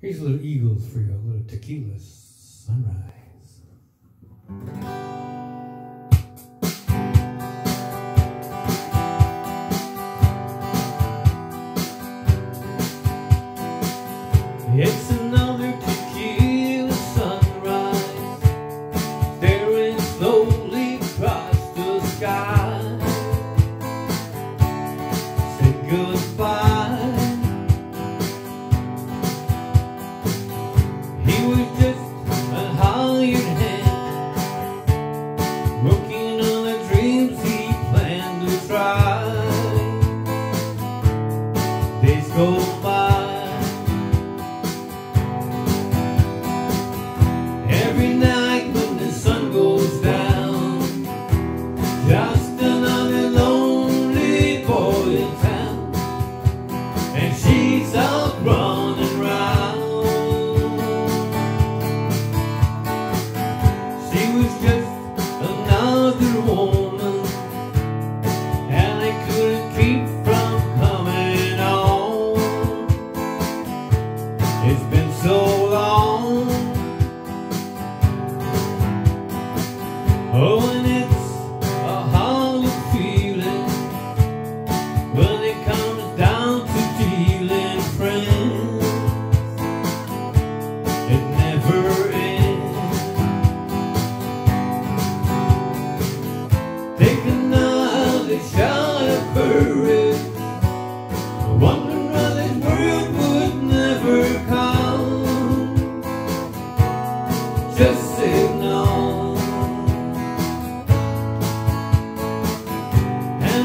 Here's a little Eagles for you, a little tequila sunrise. days go. Oh, and it's a hollow feeling when it comes down to feeling friends. It never ends. Take another shot of courage. This world would never come. Just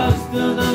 just another